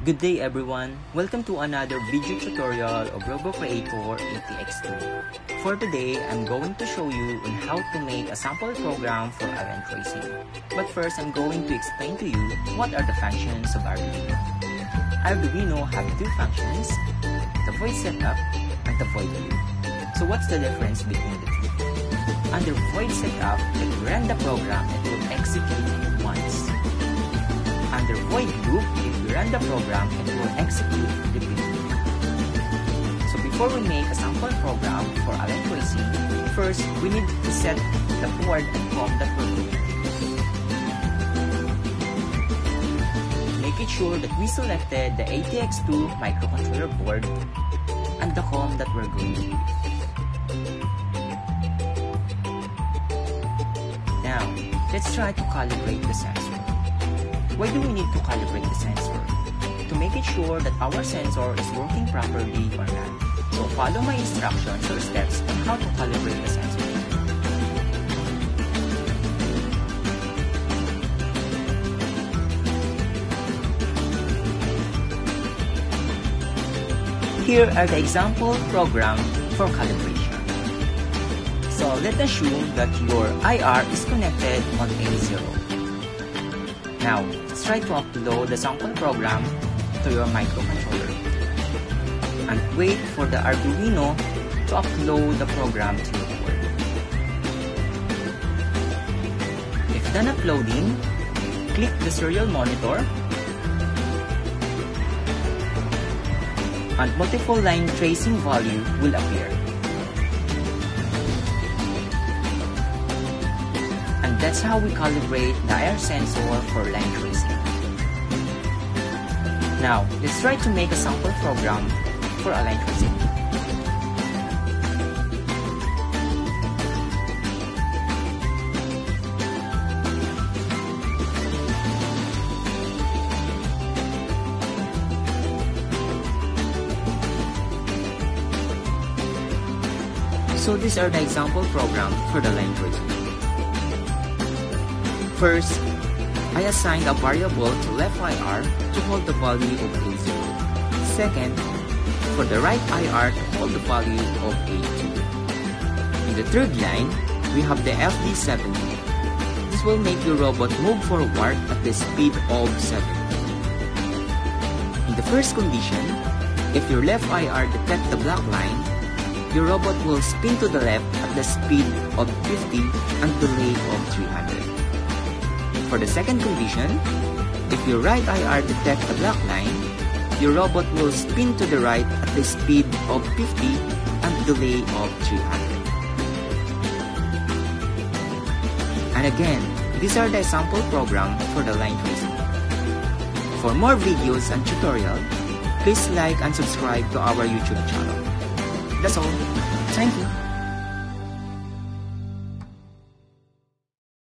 Good day everyone! Welcome to another video tutorial of RoboCreator ATX2. For today, I'm going to show you on how to make a sample program for line tracing. But first, I'm going to explain to you what are the functions of Arduino. Arduino have two functions, the void setup and the void loop. So what's the difference between the two? Under void setup, if you run the program, it will execute once. Under void loop, run the program, and it will execute the repeatedly. So before we make a sample program for tracing, first we need to set the board and COM that we're. Make it sure that we selected the ATX2 microcontroller board and the COM that we're going to use. Now, let's try to calibrate the sensor. Why do we need to calibrate the sensor? To make it sure that our sensor is working properly or not. So follow my instructions or steps on how to calibrate the sensor. Here are the example program for calibration. So let's assume that your IR is connected on A0. Now, let's try to upload the sample program to your microcontroller. And wait for the Arduino to upload the program to your board. If done uploading, click the serial monitor and multiple line tracing value will appear. That's how we calibrate the IR sensor for line tracing. Now, let's try to make a sample program for a line tracing. So these are the example program for the tracing. First, I assigned a variable to left IR to hold the value of A0. Second, for the right IR to hold the value of A2. In the third line, we have the FD7. This will make the robot move forward at the speed of 7. In the first condition, if your left IR detects the black line, your robot will spin to the left at the speed of 50 and delay of 300. For the second condition, if your right IR detects a black line, your robot will spin to the right at the speed of 50 and delay of 300. And again, these are the sample program for the line tracing. For more videos and tutorial, please like and subscribe to our YouTube channel. That's all. Thank you.